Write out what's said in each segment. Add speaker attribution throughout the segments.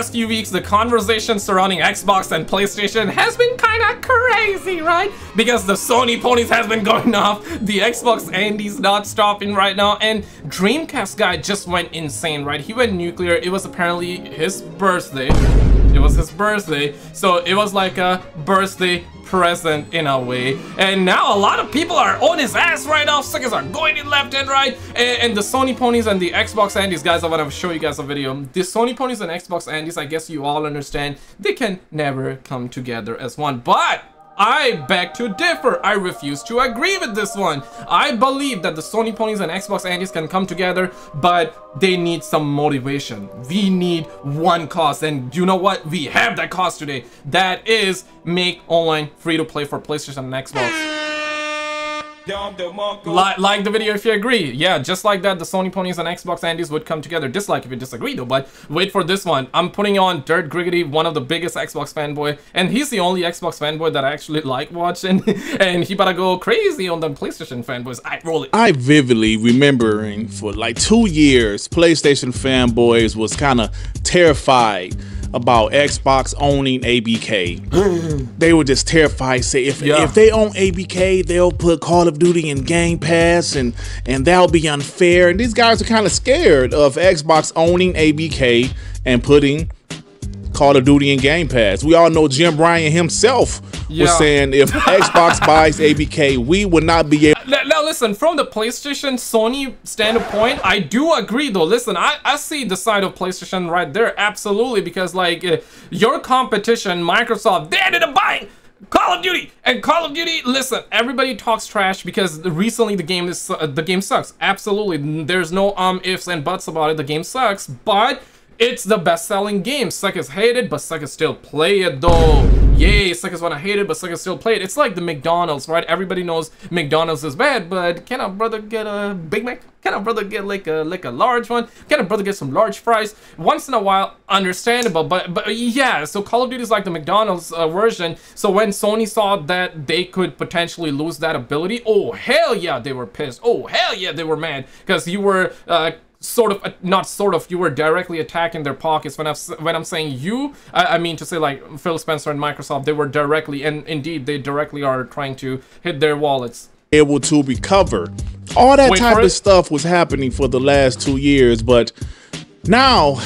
Speaker 1: past few weeks, the conversation surrounding Xbox and PlayStation has been kinda crazy, right? Because the Sony ponies has been going off, the Xbox Andy's not stopping right now, and Dreamcast guy just went insane, right? He went nuclear. It was apparently his birthday. It was his birthday, so it was like a birthday present in a way. And now a lot of people are on his ass right now. Suckers are going in left and right. And, and the Sony ponies and the Xbox Andys, guys, I want to show you guys a video. The Sony ponies and Xbox Andys, I guess you all understand, they can never come together as one. But I beg to differ. I refuse to agree with this one. I believe that the Sony ponies and Xbox Andys can come together, but they need some motivation. We need one cause, and you know what? We have that cause today. That is make online free to play for PlayStation and Xbox. Like, like the video if you agree. Yeah, just like that, the Sony ponies and Xbox Andys would come together. Dislike if you disagree though, but wait for this one. I'm putting on Dirt Griggity, one of the biggest Xbox fanboy, and he's the only Xbox fanboy that I actually like watching, and he better go crazy on the PlayStation fanboys. I roll it.
Speaker 2: I vividly remembering for like two years, PlayStation fanboys was kind of terrified about Xbox owning ABK. they were just terrified. Say if yeah. if they own ABK, they'll put Call of Duty in Game Pass, and and that'll be unfair. And these guys are kind of scared of Xbox owning ABK and putting Call of Duty in Game Pass. We all know Jim Ryan himself yeah. was saying if Xbox buys ABK, we would not be able
Speaker 1: listen, from the PlayStation Sony standpoint, I do agree though. Listen, I, I see the side of PlayStation right there, absolutely, because like uh, your competition, Microsoft, they ended up buying Call of Duty and Call of Duty. Listen, everybody talks trash because recently the game is uh, the game sucks. Absolutely, there's no um ifs and buts about it. The game sucks, but it's the best-selling game. Suckers hate it, but suckers still play it though. Yay, suckers wanna hate it, but suckers still play it. It's like the McDonald's, right? Everybody knows McDonald's is bad, but can a brother get a Big Mac? Can a brother get like a like a large one? Can a brother get some large fries? Once in a while, understandable, but but yeah. So Call of Duty is like the McDonald's uh, version. So when Sony saw that they could potentially lose that ability, oh hell yeah, they were pissed. Oh hell yeah, they were mad because you were. Uh, sort of uh, not sort of you were directly attacking their pockets when i when i'm saying you I, I, mean to say like phil spencer and microsoft they were directly and indeed they directly are trying to hit their wallets.
Speaker 2: Able to recover. All that Wait type of stuff was happening for the last two years but now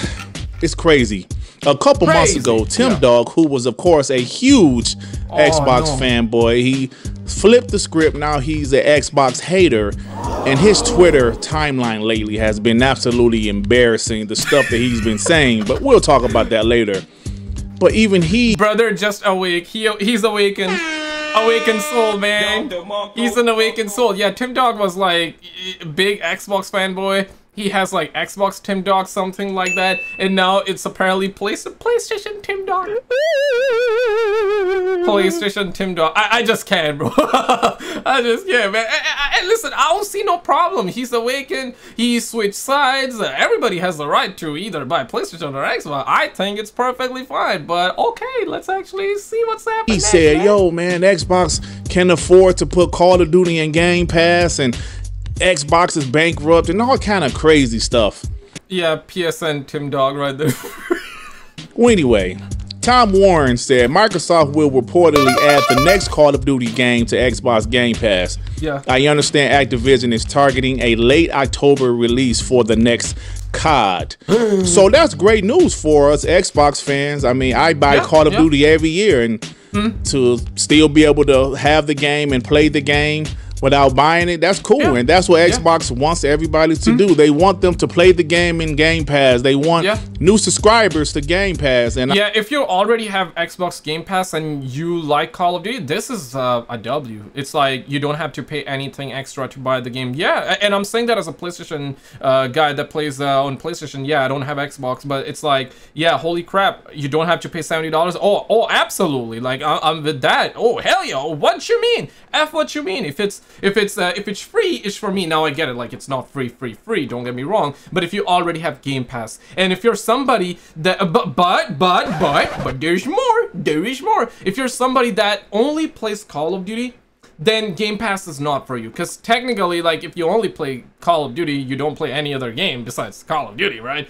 Speaker 2: it's crazy a couple crazy. months ago tim yeah. dog who was of course a huge oh, xbox no. fanboy he flipped the script now he's an xbox hater and his Twitter timeline lately has been absolutely embarrassing, the stuff that he's been saying, but we'll talk about that later. But even he...
Speaker 1: Brother just awake. He He's awakened. Awakened soul, man. He's an awakened soul. Yeah, Tim Dog was like eh, big Xbox fanboy he has like Xbox Tim Dog, something like that, and now it's apparently PlayStation Tim Dog. PlayStation Tim Dog. I, I just can't, bro. I just can't, man. And listen, I don't see no problem. He's awakened. He switched sides. Everybody has the right to either buy PlayStation or Xbox. I think it's perfectly fine. But okay, let's actually see what's happening.
Speaker 2: He said, man. "Yo, man, Xbox can afford to put Call of Duty in Game Pass and." Xbox is bankrupt and all kind of crazy stuff.
Speaker 1: Yeah, PSN Tim Dog right there.
Speaker 2: well, anyway, Tom Warren said Microsoft will reportedly add the next Call of Duty game to Xbox Game Pass.
Speaker 1: Yeah.
Speaker 2: I understand Activision is targeting a late October release for the next COD. so that's great news for us Xbox fans. I mean, I buy yeah, Call of yeah. Duty every year and mm. to still be able to have the game and play the game without buying it, that's cool. Yeah. And that's what Xbox yeah. wants everybody to mm-hmm. do. They want them to play the game in Game Pass. They want yeah. new subscribers to Game Pass. And
Speaker 1: yeah, if you already have Xbox Game Pass and you like Call of Duty, this is uh, a W. It's like you don't have to pay anything extra to buy the game. Yeah, and I'm saying that as a PlayStation uh, guy that plays uh, on PlayStation. Yeah, I don't have Xbox, but it's like, yeah, holy crap, you don't have to pay seventy dollars. Oh, oh, absolutely. Like I- am with that. Oh hell yeah. What you mean? F what you mean? If it's if it's uh, if it's free, it's for me. Now I get it, like it's not free, free, free. Don't get me wrong. But if you already have Game Pass, and if you're somebody that, uh, but, but, but, but, but there's more. There is more. If you're somebody that only plays Call of Duty, then Game Pass is not for you. Because technically, like, if you only play Call of Duty, you don't play any other game besides Call of Duty, right?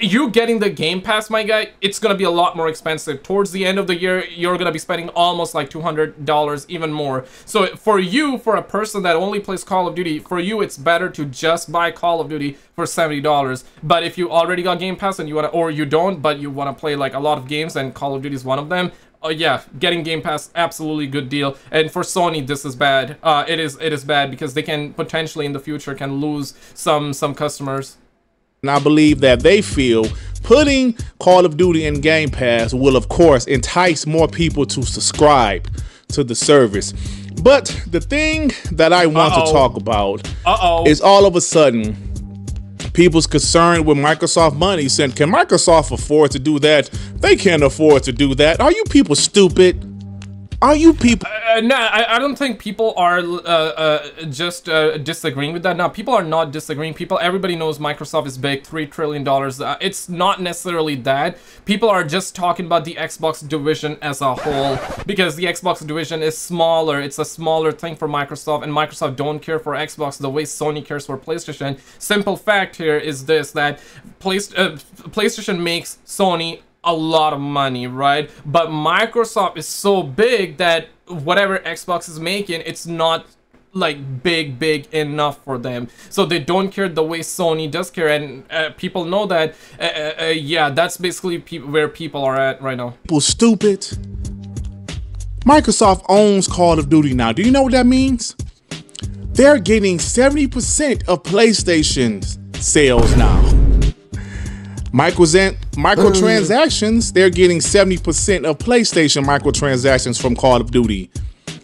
Speaker 1: You getting the Game Pass, my guy, it's gonna be a lot more expensive. Towards the end of the year, you're gonna be spending almost like $200, even more. So for you, for a person that only plays Call of Duty, for you, it's better to just buy Call of Duty for $70. But if you already got Game Pass and you wanna, or you don't, but you wanna play like a lot of games and Call of Duty is one of them, uh, yeah, getting Game Pass absolutely good deal. And for Sony, this is bad. Uh, it is it is bad because they can potentially in the future can lose some some customers.
Speaker 2: And I believe that they feel putting Call of Duty in Game Pass will, of course, entice more people to subscribe to the service. But the thing that I want
Speaker 1: Uh-oh.
Speaker 2: to talk about
Speaker 1: Uh-oh.
Speaker 2: is all of a sudden people's concern with Microsoft money saying, can Microsoft afford to do that? They can't afford to do that. Are you people stupid? Are you people?
Speaker 1: Uh, no, I, I don't think people are uh, uh, just uh, disagreeing with that. Now, people are not disagreeing. People, everybody knows Microsoft is big, three trillion dollars. Uh, it's not necessarily that. People are just talking about the Xbox division as a whole because the Xbox division is smaller. It's a smaller thing for Microsoft, and Microsoft don't care for Xbox the way Sony cares for PlayStation. Simple fact here is this: that Play, uh, PlayStation makes Sony a lot of money, right? But Microsoft is so big that whatever Xbox is making, it's not like big big enough for them so they don't care the way sony does care and uh, people know that uh, uh, uh, yeah that's basically pe- where people are at right now
Speaker 2: people stupid? Microsoft owns Call of Duty now. Do you know what that means? They're getting 70% of PlayStation's sales now. Microzen- microtransactions, they're getting 70% of PlayStation microtransactions from Call of Duty.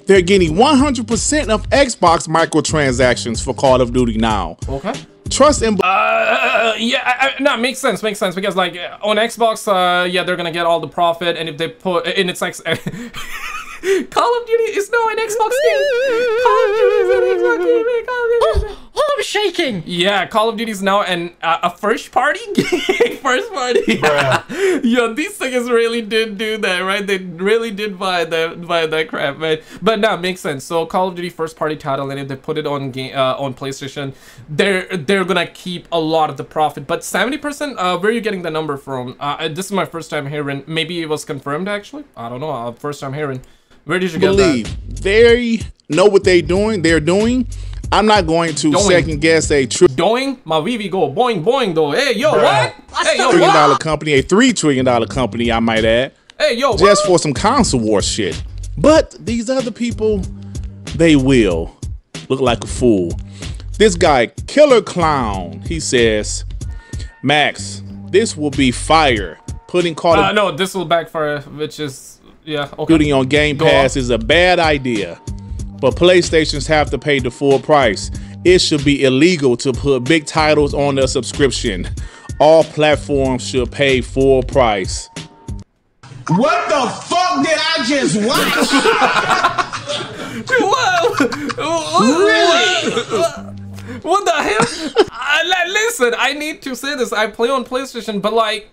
Speaker 2: They're getting 100% of Xbox microtransactions for Call of Duty now.
Speaker 1: okay
Speaker 2: Trust and
Speaker 1: uh, yeah, I, I, no, makes sense, makes sense because like on Xbox, uh, yeah, they're gonna get all the profit, and if they put, and it's like, Call of Duty is now an Xbox game.
Speaker 3: Oh,
Speaker 1: Yeah, Call of Duty is now an uh, a first party game. first party. yeah, these things really did do that, right? They really did buy that buy that crap, man. But no, makes sense. So Call of Duty first party title, and if they put it on game uh, on PlayStation, they're they're gonna keep a lot of the profit. But seventy percent, uh, where are you getting the number from? Uh, this is my first time hearing. Maybe it was confirmed actually. I don't know. Uh, first time hearing. Where did you get that?
Speaker 2: believe they know what they're doing. They're doing. I'm not going to
Speaker 1: Doing.
Speaker 2: second guess a tri-
Speaker 1: Doing my VV go boing boing though. Hey yo, what? Hey yo,
Speaker 2: trillion
Speaker 1: what?
Speaker 2: dollar company, a three trillion dollar company, I might add,
Speaker 1: Hey yo, what?
Speaker 2: just for some console war shit. But these other people, they will look like a fool. This guy, Killer Clown, he says, Max, this will be fire. Putting Call
Speaker 1: Uh,
Speaker 2: of
Speaker 1: no, this will backfire, which is yeah. Okay.
Speaker 2: Duty on Game Pass is a bad idea, but PlayStations have to pay the full price. It should be illegal to put big titles on their subscription. All platforms should pay full price.
Speaker 4: What the fuck did I just watch?
Speaker 1: Whoa! What the hell? li- listen, I need to say this. I play on PlayStation, but like,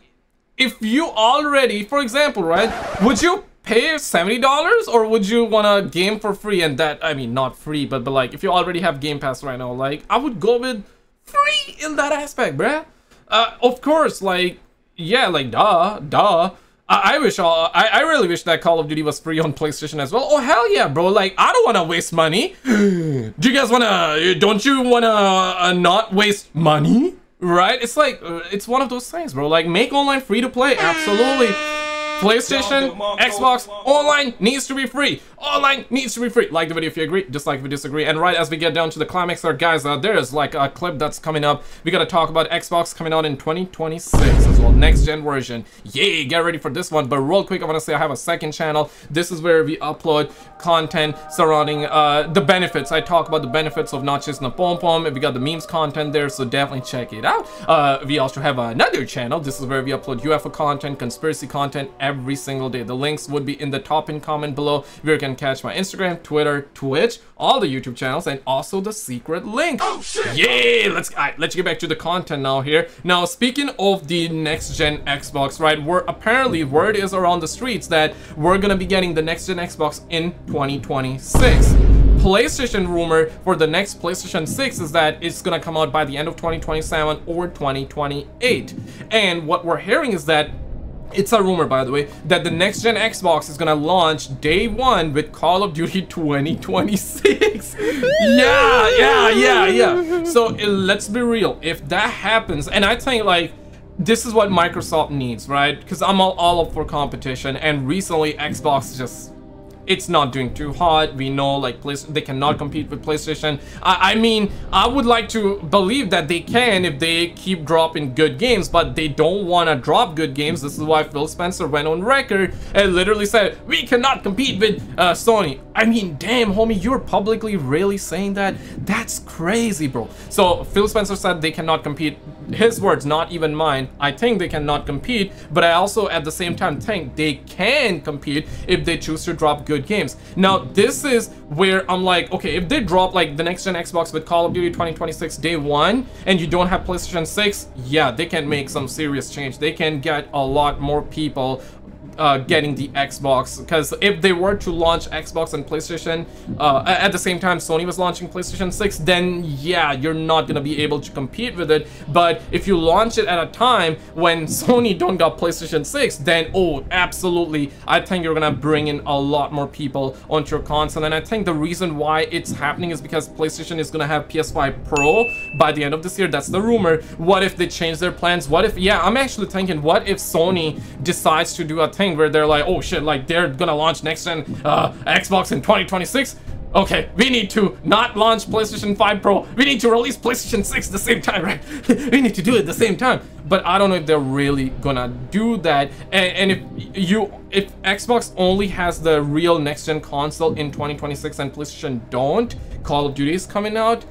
Speaker 1: if you already, for example, right, would you pay seventy dollars or would you want a game for free? And that, I mean, not free, but but like, if you already have Game Pass right now, like, I would go with free in that aspect, bruh. Uh, of course, like, yeah, like, duh, duh. I, I wish, all, I, I really wish that Call of Duty was free on PlayStation as well. Oh hell yeah, bro! Like, I don't want to waste money. Do you guys wanna? Don't you wanna uh, not waste money? Right? It's like uh, it's one of those things, bro. Like, make online free to play. Absolutely. PlayStation, Xbox, online needs to be free. Online needs to be free. Like the video if you agree, dislike if you disagree. And right as we get down to the climax there, guys, uh, there's like a clip that's coming up. We gotta talk about Xbox coming out in 2026 as well. Next gen version. Yay, get ready for this one. But real quick, I wanna say I have a second channel. This is where we upload content surrounding uh, the benefits. I talk about the benefits of not just the pom pom. If we got the memes content there, so definitely check it out. Uh, we also have another channel. This is where we upload UFO content, conspiracy content every single day. The links would be in the top and comment below where you can catch my Instagram, Twitter, Twitch, all the YouTube channels, and also the secret link. Oh shit! Yay! Let's alright, let's get back to the content now here. Now speaking of the next gen Xbox, right? We're apparently word is around the streets that we're gonna be getting the next gen Xbox in 2026 PlayStation rumor for the next PlayStation 6 is that it's gonna come out by the end of 2027 or 2028. And what we're hearing is that it's a rumor, by the way, that the next gen Xbox is gonna launch day one with Call of Duty 2026. yeah, yeah, yeah, yeah. So uh, let's be real. If that happens, and I think like this is what Microsoft needs, right? Because I'm all, all up for competition, and recently Xbox just it's not doing too hot. We know like they cannot compete with PlayStation. I, I, mean, I would like to believe that they can if they keep dropping good games, but they don't want to drop good games. This is why Phil Spencer went on record and literally said, we cannot compete with uh, Sony. I mean, damn, homie, you're publicly really saying that? That's crazy, bro. So Phil Spencer said they cannot compete. His words, not even mine. I think they cannot compete, but I also at the same time think they can compete if they choose to drop good games. Now, this is where I'm like, okay, if they drop like the next gen Xbox with Call of Duty 2026 day one, and you don't have PlayStation 6, yeah, they can make some serious change. They can get a lot more people uh, getting the Xbox because if they were to launch Xbox and PlayStation uh, at the same time Sony was launching PlayStation 6 then yeah you're not gonna be able to compete with it. But if you launch it at a time when Sony don't got PlayStation 6 then oh absolutely I think you're gonna bring in a lot more people onto your console. And I think the reason why it's happening is because PlayStation is gonna have PS5 Pro by the end of this year. That's the rumor. What if they change their plans? What if yeah I'm actually thinking what if Sony decides to do a thing thing where they're like, oh shit, like they're gonna launch next gen uh, Xbox in 2026. Okay, we need to not launch PlayStation 5 Pro. We need to release PlayStation 6 at the same time, right? we need to do it the same time. But I don't know if they're really gonna do that. And, and if you, if Xbox only has the real next gen console in 2026 and PlayStation don't, Call of Duty is coming out,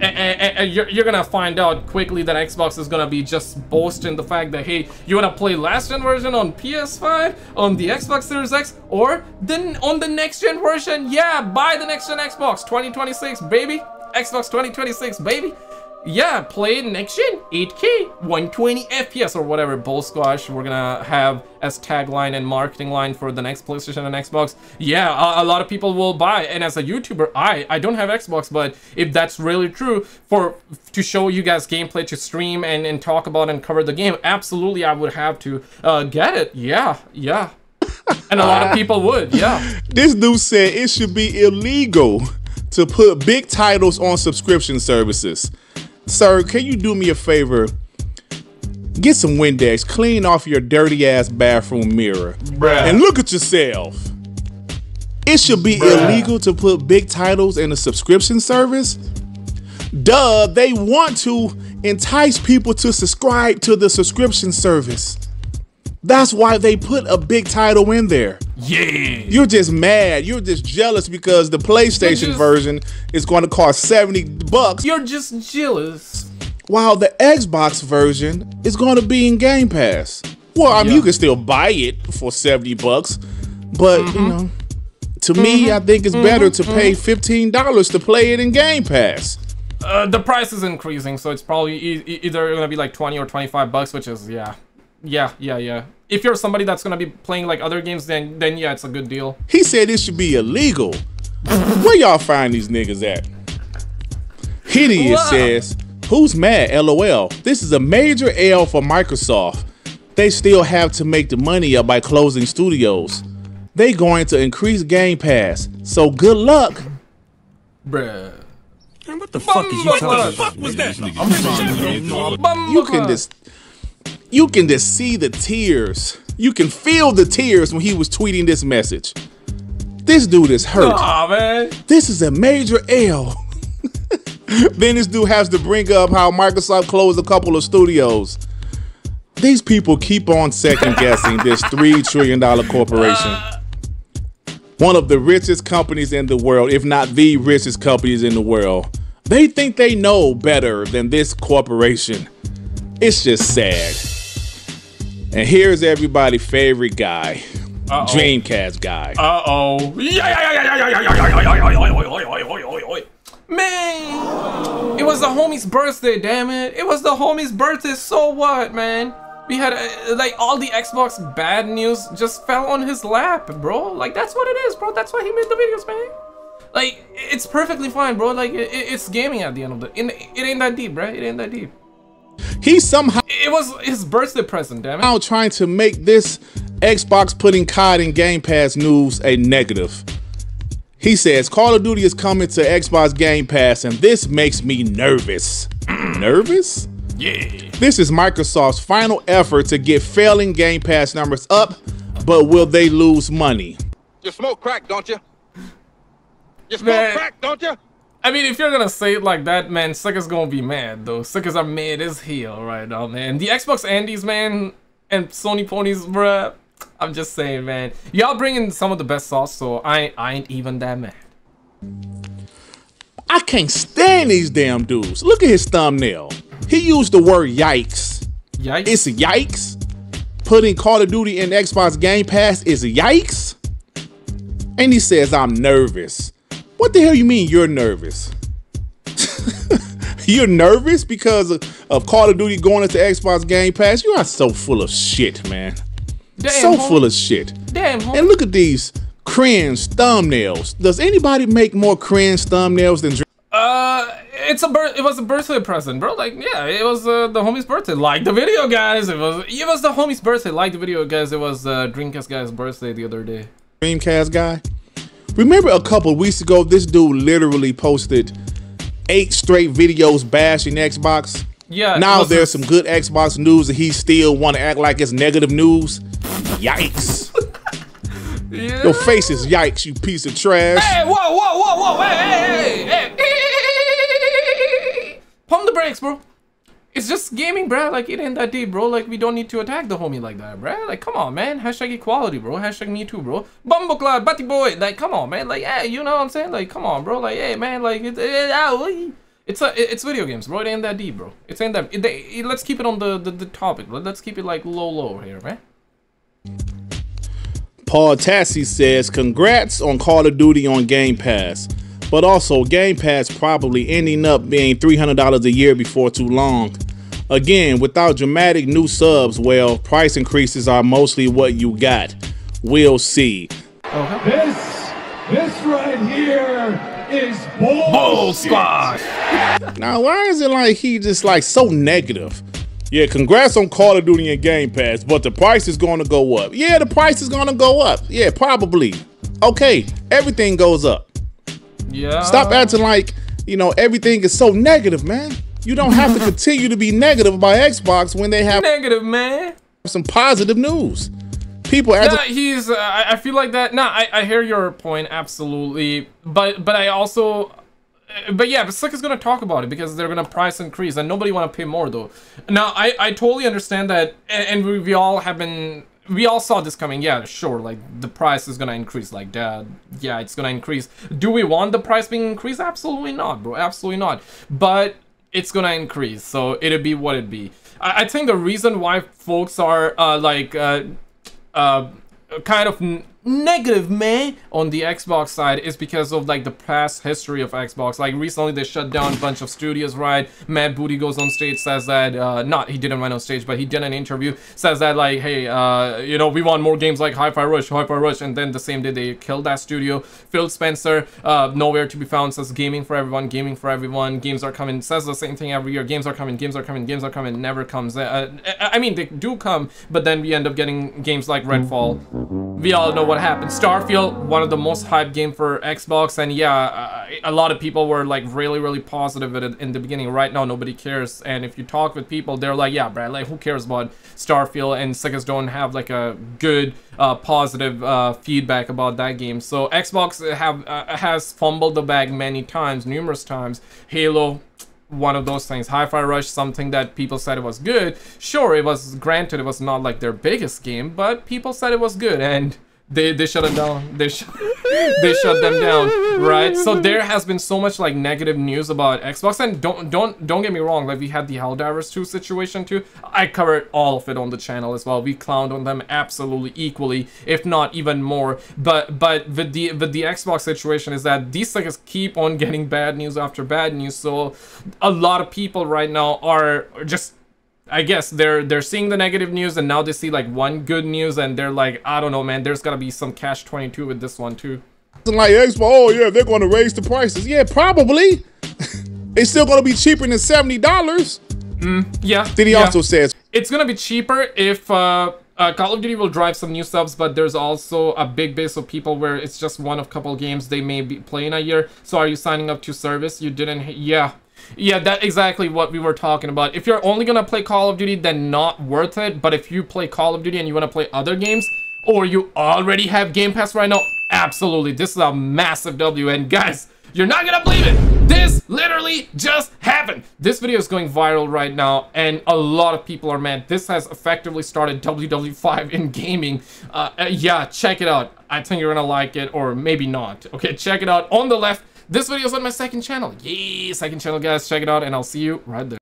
Speaker 1: and, you're, you're, gonna find out quickly that Xbox is gonna be just boasting the fact that hey, you wanna play last gen version on PS5, on the Xbox Series X, or then on the next gen version? Yeah, buy the next gen Xbox 2026, baby. Xbox 2026, baby yeah, play next gen, 8K, 120 FPS or whatever bull squash we're gonna have as tagline and marketing line for the next PlayStation and Xbox. Yeah, a, a, lot of people will buy. And as a YouTuber, I I don't have Xbox, but if that's really true, for to show you guys gameplay to stream and and talk about and cover the game, absolutely I would have to uh, get it. Yeah, yeah. and a lot of people would. Yeah.
Speaker 2: This dude said it should be illegal to put big titles on subscription services. Sir, can you do me a favor? Get some Windex, clean off your dirty ass bathroom mirror, Bruh. and look at yourself. It should be Bruh. illegal to put big titles in a subscription service. Duh, they want to entice people to subscribe to the subscription service. That's why they put a big title in there.
Speaker 1: Yeah.
Speaker 2: You're just mad. You're just jealous because the PlayStation just, version is going to cost 70 bucks.
Speaker 1: You're just jealous.
Speaker 2: While the Xbox version is going to be in Game Pass. Well, I mean, yeah. you can still buy it for 70 bucks, but mm-hmm. you know, to mm-hmm. me, I think it's mm-hmm. better to pay mm-hmm. $15 to play it in Game Pass.
Speaker 1: Uh, the price is increasing, so it's probably e- either gonna be like 20 or 25 bucks, which is, yeah, yeah, yeah, yeah if you're somebody that's gonna be playing like other games, then then yeah, it's a good deal.
Speaker 2: He said it should be illegal. Where y'all find these niggas at? Hideous says, "Who's mad? LOL. This is a major L for Microsoft. They still have to make the money up by closing studios. They going to increase Game Pass. So good luck,
Speaker 1: bruh."
Speaker 3: Man, what the fuck is you talking about? What was that?
Speaker 2: You can just you can just see the tears. You can feel the tears when he was tweeting this message. This dude is hurt.
Speaker 1: Aw, man.
Speaker 2: This is a major L. then this dude has to bring up how Microsoft closed a couple of studios. These people keep on second guessing this $3 trillion corporation. Uh. One of the richest companies in the world, if not the richest companies in the world. They think they know better than this corporation. It's just sad. And here's everybody's favorite guy, Uh-oh. Dreamcast guy.
Speaker 1: Uh oh. Man, it was the homie's birthday, damn it. It was the homie's birthday, so what, man? We had, uh, like, all the Xbox bad news just fell on his lap, bro. Like, that's what it is, bro. That's why he made the videos, man. Like it's perfectly fine, bro. Like it, it's gaming at the end of the. It, it ain't that deep, bro. It ain't that deep.
Speaker 2: He's somehow
Speaker 1: It was his birthday present, damn it.
Speaker 2: now trying to make this Xbox putting COD in Game Pass news a negative. He says Call of Duty is coming to Xbox Game Pass, and this makes me nervous. nervous?
Speaker 1: Yeah.
Speaker 2: This is Microsoft's final effort to get failing Game Pass numbers up, but will they lose money?
Speaker 5: You smoke crack, don't you? You smoke
Speaker 1: Man.
Speaker 5: crack, don't you?
Speaker 1: I mean, if you're gonna say it like that, man, suckers gonna be mad though. Suckers are mad as hell right now, man. The Xbox Andys, man, and Sony ponies, bruh. I'm just saying, man. Y'all bringing some of the best sauce, so I, I ain't even that mad.
Speaker 2: I can't stand these damn dudes. Look at his thumbnail. He used the word yikes.
Speaker 1: Yikes.
Speaker 2: It's yikes. Putting Call of Duty in Xbox Game Pass is yikes. And he says, I'm nervous. What the hell you mean you're nervous? you're nervous because of, of Call of Duty going into Xbox Game Pass? You are so full of shit, man.
Speaker 1: Damn,
Speaker 2: so
Speaker 1: homie.
Speaker 2: full of shit.
Speaker 1: Damn, homie.
Speaker 2: And look at these cringe thumbnails. Does anybody make more cringe thumbnails than
Speaker 1: Uh, it's a bir- it was a birthday present, bro. Like, yeah, it was uh, the homie's birthday. Like the video, guys. It was it was the homie's birthday. Like the video, guys. It was uh, Dreamcast guy's birthday the other day.
Speaker 2: Dreamcast guy? Remember a couple weeks ago, this dude literally posted eight straight videos bashing Xbox.
Speaker 1: Yeah.
Speaker 2: Now there's some good Xbox news, and he still want to act like it's negative news. Yikes!
Speaker 1: Yeah.
Speaker 2: Your face is yikes, you piece of trash.
Speaker 1: Hey, whoa, whoa, whoa, whoa, hey, hey, hey, hey. Pump the brakes, bro. It's just gaming, bro. Like, it ain't that deep, bro. Like, we don't need to attack the homie like that, bro. Like, come on, man. Hashtag equality, bro. Hashtag me too, bro. Bumbleclad, Batty Boy. Like, come on, man. Like, hey, you know what I'm saying? Like, come on, bro. Like, hey, man. Like, it, it, it's a, it's video games, bro. It ain't that deep, bro. It ain't that. It, it- let's keep it on the, the, the topic. Let- Let's keep it, like, low, low here, man.
Speaker 2: Paul Tassi says, Congrats on Call of Duty on Game Pass. But also, Game Pass probably ending up being $300 a year before too long. Again, without dramatic new subs, well, price increases are mostly what you got. We'll see.
Speaker 4: This, this right here is bullshit.
Speaker 1: Bull squash.
Speaker 2: Now, why is it like he just like so negative? Yeah, congrats on Call of Duty and Game Pass, but the price is going to go up. Yeah, the price is going to go up. Yeah, probably. Okay, everything goes up.
Speaker 1: Yeah.
Speaker 2: Stop acting like, you know, everything is so negative, man. You don't have to continue to be negative about Xbox when they have
Speaker 1: Negative, man.
Speaker 2: some positive news. People
Speaker 1: Yeah, he's. Uh, I feel like that. Nah, I, I hear your point absolutely, but but I also. uh, But yeah, but Slick is gonna talk about it because they're gonna price increase and nobody wanna pay more though. Now I I totally understand that, and, and we, we all have been. We all saw this coming. Yeah, sure. Like the price is gonna increase. Like that. Yeah, it's gonna increase. Do we want the price being increased? Absolutely not, bro. Absolutely not. But it's gonna increase, so it'll be what it be. I, I think the reason why folks are uh, like uh, uh, kind of negative man on the Xbox side is because of like the past history of Xbox. Like recently they shut down a bunch of studios, right? Matt Booty goes on stage, says that uh, not he didn't run on stage, but he did an interview, says that like, hey, uh, you know, we want more games like Hi-Fi Rush, Hi-Fi Rush, and then the same day they killed that studio. Phil Spencer, uh, nowhere to be found, says gaming for everyone, gaming for everyone. Games are coming, says the same thing every year. Games are coming, games are coming, games are coming. Never comes. Uh, I I mean, they do come, but then we end up getting games like Redfall. We all know what happened. Starfield, one of the most hyped game for Xbox, and yeah, uh, a lot of people were like really, really positive with it in the beginning. Right now, nobody cares. And if you talk with people, they're like, yeah, Brad, like who cares about Starfield? And Sega's don't have like a good, uh, positive uh, feedback about that game. So Xbox have uh, has fumbled the bag many times, numerous times. Halo, one of those things. Hi-Fi Rush, something that people said it was good. Sure, it was granted it was not like their biggest game, but people said it was good and they they shut them down. They sh- they shut them down, right? So there has been so much like negative news about Xbox and don't don't don't get me wrong, like we had the Helldivers 2 situation too. I covered all of it on the channel as well. We clowned on them absolutely equally, if not even more. But but with the with the Xbox situation is that these things keep on getting bad news after bad news. So a lot of people right now are just I guess they're they're seeing the negative news and now they see like one good news and they're like, I don't know, man. There's gotta be some Catch 22 with this one too.
Speaker 2: like Xbox. Oh yeah, they're going to raise the prices. Yeah, probably. it's still going to be cheaper than seventy dollars.
Speaker 1: Yeah.
Speaker 2: Then he
Speaker 1: yeah.
Speaker 2: also says,
Speaker 1: It's gonna be cheaper if uh, uh, Call of Duty will drive some new subs, but there's also a big base of people where it's just one of couple games they may be playing a year. So are you signing up to service? You didn't. Yeah. Yeah, that exactly what we were talking about. If you're only gonna play Call of Duty, then not worth it. But if you play Call of Duty and you wanna play other games, or you already have Game Pass right now, absolutely, this is a massive W. And guys, you're not gonna believe it. This literally just happened. This video is going viral right now, and a lot of people are mad. This has effectively started WW5 in gaming. Uh, yeah, check it out. I think you're gonna like it, or maybe not. Okay, check it out on the left. This video is on my second channel. Yay, second channel, guys. Check it out, and I'll see you right there.